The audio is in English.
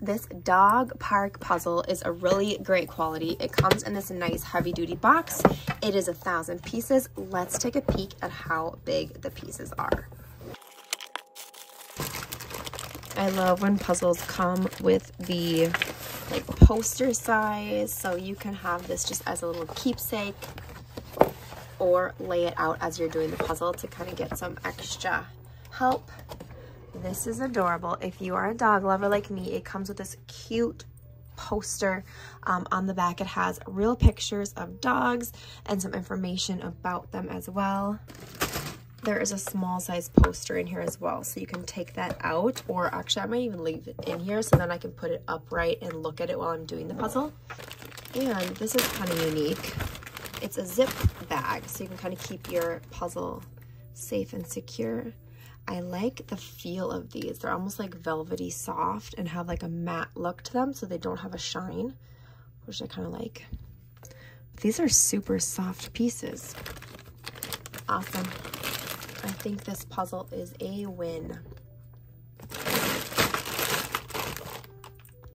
This dog park puzzle is a really great quality. It comes in this nice heavy duty box. It is a thousand pieces. Let's take a peek at how big the pieces are. I love when puzzles come with the like poster size so you can have this just as a little keepsake or lay it out as you're doing the puzzle to kind of get some extra help. This is adorable. If you are a dog lover like me, it comes with this cute poster um, on the back. It has real pictures of dogs and some information about them as well there is a small size poster in here as well. So you can take that out or actually I might even leave it in here so then I can put it upright and look at it while I'm doing the puzzle. And this is kind of unique. It's a zip bag so you can kind of keep your puzzle safe and secure. I like the feel of these. They're almost like velvety soft and have like a matte look to them so they don't have a shine, which I kind of like. These are super soft pieces. Awesome. I think this puzzle is a win.